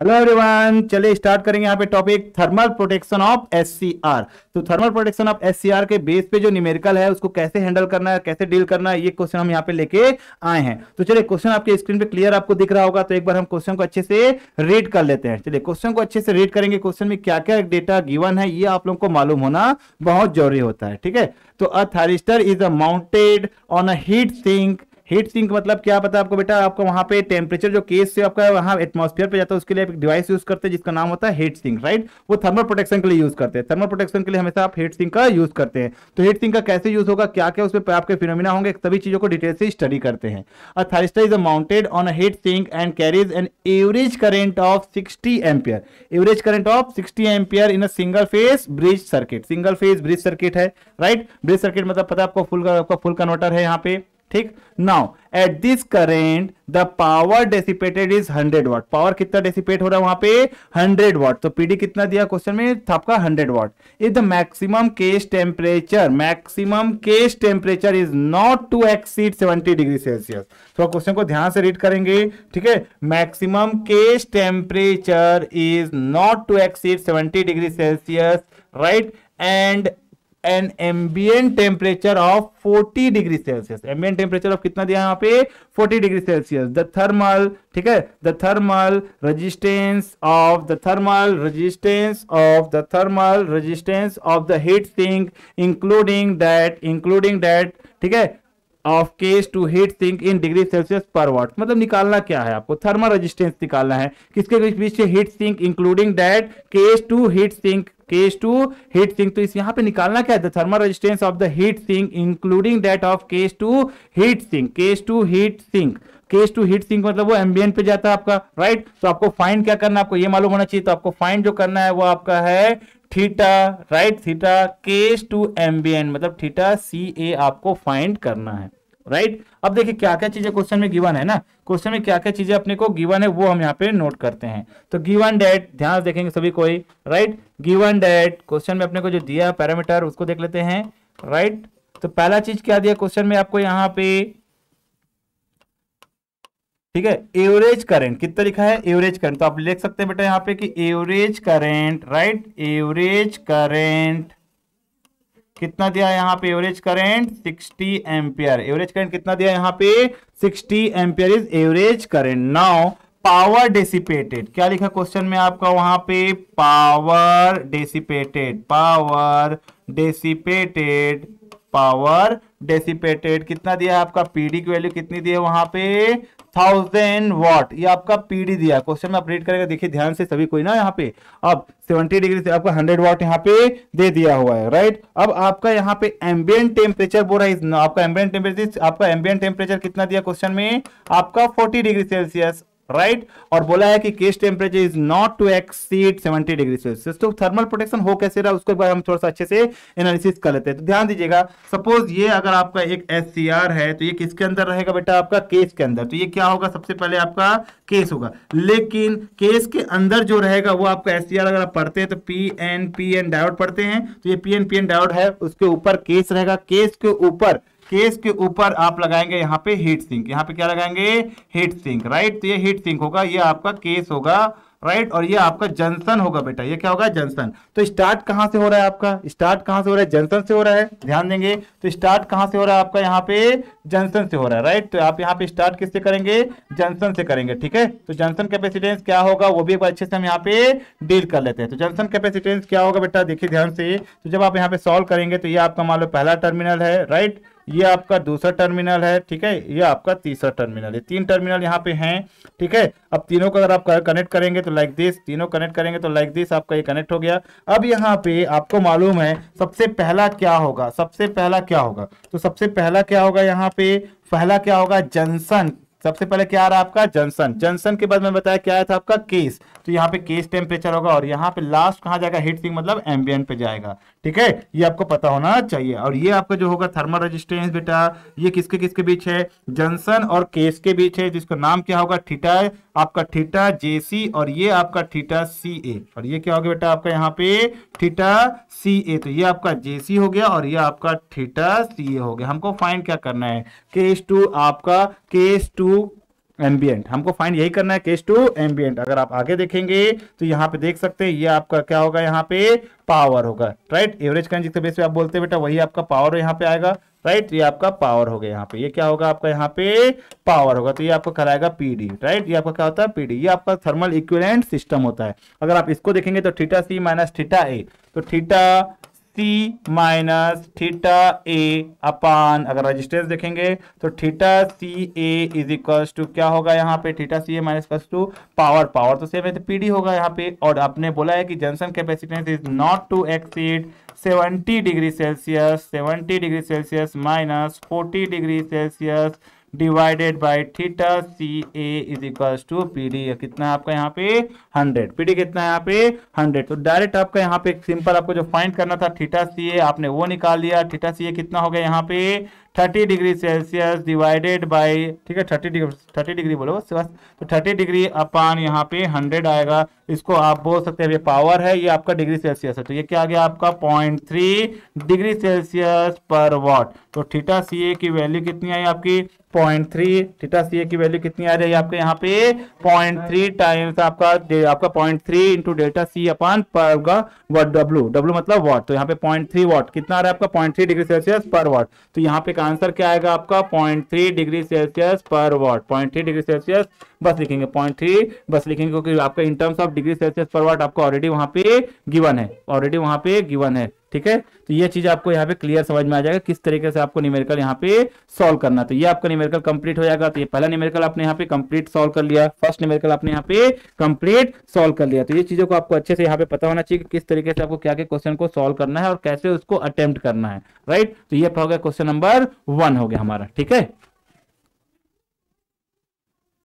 Hello everyone चलिए start करेंगे यहाँ पे topic thermal protection of SCR तो थर्मल प्रोटेक्शन ऑफ़ एससीआर के बेस पे जो न्यूमेरिकल है, उसको कैसे हैंडल करना है, कैसे डील करना है, ये क्वेश्चन हम यहाँ पे लेके आए हैं। तो चलिए क्वेश्चन आपके स्क्रीन पे क्लियर आपको दिख रहा होगा तो एक बार हम क्वेश्चन को अच्छे से रीड कर लेते हैं। चलिए क्वेश्चन को अच्छे से रीड करेंगे क्वेश्चन में क्या क्या डेटा गिवन है, ये आप लोग को मालूम होना बहुत ज़रूरी होता है, ठीक है? तो a thyristor is a mounted on a heat sink heat sink मतलब क्या पता है आपको बेटा? आपको वहाँ पे टेम्परेचर जो केस से आपका वहाँ एटमॉस्फेयर पे जाता है, उसके लिए एक डिवाइस यूज़ करते हैं जिसका नाम होता है हीट सिंक राइट वो थर्मल प्रोटेक्शन के लिए यूज़ करते हैं। थर्मल प्रोटेक्शन के लिए हमेशा आप हीट सिंक का यूज़ करते हैं। तो हीट सिंक का कैसे यूज़ होगा? क्या क्या उसमें आपके फिनोमिना होंगे? सभी चीज़ों को डिटेल से स्टडी करते हैं। A thyristor is mounted on a heat sink and carries an average current of 60 ampere average current of 60 ampere in a single phase bridge circuit single phase bridge circuit है right bridge circuit मतलब पता आपको full आपका full converter है यहाँ पे। ठीक? Now at this current the power dissipated is 100 watt power कितना डेसिपेट हो रहा है वहाँ पे? 100 वाट तो पीडी कितना दिया क्वेश्चन में? था आपका 100 watt is the maximum case temperature maximum case temperature is not to exceed 70 degree Celsius तो क्वेश्चन को ध्यान से रीड करेंगे, ठीक है? Maximum case temperature is not to exceed 70 degree Celsius right and an ambient temperature of 40 degree Celsius ambient temperature of कितना दिया यहाँ पे? 40 डिग्री सेल्सियस द थर्मल ठीक है? The thermal resistance of the thermal resistance of the thermal resistance of the heat sink including that including that ठीक है? Of case to heat sink in degree Celsius per watt मतलब निकालना क्या है आपको? Thermal resistance निकालना है। किसके बीच heat sink including that case to heat sink case to heat sink तो इस यहाँ पे निकालना क्या है? Thermal resistance of the heat sink including that of case to heat sink case to heat sink case to heat sink मतलब वो एम्बियन पे जाता है आपका राइट तो आपको फाइंड क्या करना है? आपको ये मालूम होना चाहिए। तो आपको फाइंड जो करना है वो आपका है theta right theta case to ambient मतलब थीटा सी ए आपको फाइंड करना है। राइट अब देखिए क्या क्या चीज़ें क्वेश्चन में गिवन है ना? क्वेश्चन में क्या क्या चीज़ें अपने को गिवन है, वो हम यहाँ पे नोट करते हैं। तो गिवन डेट ध्यान देखेंगे सभी कोई राइट गिवन डेट क्वेश्चन में अपने को जो दिया पैरामीटर उसको देख लेते हैं राइट तो पहला चीज़ क्या दिया क्वेश्चन में आपको यहाँ पे? ठीक है एवरेज करंट कितना लिखा है? एवरेज करंट तो आप लिख सकते हैं बेटा यहाँ पे कि average current right average current कितना दिया यहाँ पे average current 60 ampere average current कितना दिया यहाँ पे? 60 ampere is average current now power dissipated क्या लिखा क्वेश्चन में आपका वहाँ पे? Power dissipated power dissipated power dissipated कितना दिया है आपका? पीडी की वैल्यू कितनी दी है वहाँ पे? थाउज़ेंड वॉट ये आपका पीडी दिया क्वेश्चन में अपडेट करेगा, देखिए ध्यान से सभी कोई ना यहाँ पे। अब 70 डिग्री से आपका 100 वॉट यहाँ पे दे दिया हुआ है राइट अब आपका यहाँ पे एम्बियन टेम्परेचर बोल रहा है आपका एम्बियन टेम्परेचर आपका एम्बियन टेम्परेचर कितना दिया क्वेश्चन में? आपका 40 डिग्री सेल्सियस राइट right? और बोला है कि case temperature is not to exceed 70 degree Celsius तो थर्मल प्रोटेक्शन हो कैसे रहा? उसके बाद हम थोड़ा सा अच्छे से एनालिसिस कर लेते हैं। तो ध्यान दीजिएगा सपोज़ ये अगर आपका एक एससीआर है तो ये किसके अंदर रहेगा बेटा? आपका केस के अंदर। तो ये क्या होगा? सबसे पहले आपका केस होगा। लेकिन केस के अंदर जो रहेगा, वो आपका एससीआर अगर आप पढ़ते हैं तो P N P N diode पढ़ते हैं। तो ये P N P N diode है, उसके ऊपर केस रहेगा। केस के ऊपर केस के ऊपर आप लगाएँगे यहाँ पे हीट सिंक यहाँ पे क्या लगाएँगे? हीट सिंक राइट तो ये हीट सिंक होगा, ये आपका केस होगा राइट और ये आपका जंक्शन होगा बेटा। ये क्या होगा? जंक्शन तो स्टार्ट कहाँ से हो रहा है आपका? स्टार्ट कहाँ से हो रहा है? जंक्शन से हो रहा है। ध्यान देंगे। तो स्टार्ट कहाँ से हो रहा है आपका? यहाँ पे जंक्शन से हो रहा है राइट तो आप यहाँ पे स्टार्ट किससे करेंगे? जंक्शन से करेंगे, ठीक है? तो जंक्शन कैपेसिटेंस क्या होगा? वो भी एक बार अच्छे से हम यहाँ पे डील कर लेते हैं। तो जंक्शन कैपेसिटेंस क्या होगा बेटा? देखिए ध्यान से। तो जब आप यहाँ पे सॉल्व करेंगे तो ये आपका मान लो पहला टर्मिनल है राइट ये आपका दूसरा टर्मिनल है, ठीक है? ये आपका तीसरा टर्मिनल है। तीन टर्मिनल यहाँ पे हैं, ठीक है? अब तीनों को अगर आप कनेक्ट करेंगे तो लाइक दिस तीनों कनेक्ट करेंगे तो लाइक दिस आपका ये कनेक्ट हो गया। अब यहाँ पे आपको मालूम है, सबसे पहला क्या होगा? सबसे पहला क्या होगा? तो सबसे पहला क्या होगा यहाँ पे? पहला क्या होगा? जंक्शन। सबसे पहले क्या आ रहा है आपका? जंक्शन। जंक्शन के बाद मैं बताया क्या था आपका? केस। तो यहाँ पे केस टेम्परेचर होगा और यहाँ पे लास्ट कहाँ जाएगा? हीट सिंक मतलब एम्बियन पे जाएगा। ठीक है? ये आपको पता होना चाहिए। और ये आपका जो होगा थर्मल रेजिस्टेंस बेटा, ये किसके किसके बीच है? जंक्शन और केस के बीच है, जिसका नाम क्या होगा? ठीटा आपका थीटा जेसी और ये आपका ठीटा सी ए और ये क्या होगा बेटा आपका यहाँ पे? ठीटा सी ए तो ये आपका जेसी हो गया और ये आपका ठीटा सी ए हो गया। हमको फाइंड क्या करना है? केस टू आपका केस टू एम्बियंट हमको फाइंड यही करना है केस टू एम्बियंट अगर आप आगे देखेंगे तो यहाँ पे देख सकते हैं, ये आपका क्या होगा, यहाँ पे पावर होगा राइट एवरेज करंट जिसके बेस पे आप बोलते हैं बेटा, वही आपका पावर यहाँ पे आएगा राइट ये आपका पावर हो गया यहाँ पे। ये क्या होगा, आपका यहाँ पे पावर होगा तो ये आपको कराएगा पीडी राइट ये आपका क्या होता है पीडी ये आपका थर्मल इक्विवेलेंट सिस्टम होता है। अगर आप इसको देखेंगे तो theta C minus theta A तो theta C minus theta A upon अगर रजिस्टेंस देखेंगे तो theta C A is equals to क्या होगा यहाँ पे? Theta C A minus plus to power power तो सेम है तो पीडी होगा यहाँ पे। और आपने बोला है कि junction capacitance is not to exceed 70 degree Celsius 70 degree Celsius minus 40 degree Celsius divided by theta C A is equals to P D कितना है आपका यहाँ पे? हंड्रेड पी डी कितना है यहाँ पे? हंड्रेड तो डायरेक्ट आपका यहाँ पे सिंपल आपको जो फाइंड करना था थीटा सी ए आपने वो निकाल लिया। थीटा सी ए कितना हो गया यहाँ पे? Thirty degree Celsius divided by ठीक है, थर्टी डिग्री थर्टी डिग्री बोलो बस बस। तो थर्टी डिग्री अपान यहाँ पे हंड्रेड आएगा। इसको आप बोल सकते हैं, ये पावर है, ये आपका डिग्री सेल्सियस है। तो ये क्या आ गया आपका? Point three degree Celsius per watt तो थीटा सी ए की वैल्यू कितनी आई आपकी? Point three theta C A की वैल्यू कितनी आ रही है आपके यहाँ पे? पॉइंट थ्री टाइम्स आपका आपका point three into delta C अपान पर वॉट डब्लू डब्लू मतलब वॉट तो यहाँ पे पॉइंट थ्री वॉट कितना आ रहा है आपका? Point three degree Celsius per watt तो यहाँ पे आंसर क्या आएगा आपका? Point three degree Celsius per watt? Point three degree Celsius बस लिखेंगे पॉइंट थ्री, बस लिखेंगे क्योंकि आपका in terms of degree Celsius per watt आपको ऑलरेडी वहाँ पे गिवन है ऑलरेडी वहाँ पे गिवन है। ठीक है? तो ये चीज़ आपको यहाँ पे क्लियर समझ में आ जाएगा किस तरीके से आपको न्यूमेरिकल यहाँ पे सॉल्व करना तो ये आपका न्यूमेरिकल कंप्लीट हो जाएगा। तो ये पहला न्यूमेरिकल आपने यहाँ पे कंप्लीट सॉल्व कर लिया। फ़र्स्ट न्यूमेरिकल आपने यहाँ पे कंप्लीट सॉल्व कर लिया। तो ये चीज़ों को आपको अच्छे से यहाँ पे पता होना चाहिए कि किस तरीके से आपको क्या क्या क्वेश्चन को सॉल्व करना है और कैसे उसको अटेम्प्ट करना है। राइट तो ये हो गया क्वेश्चन नंबर वन हो गया हमारा। ठीक है?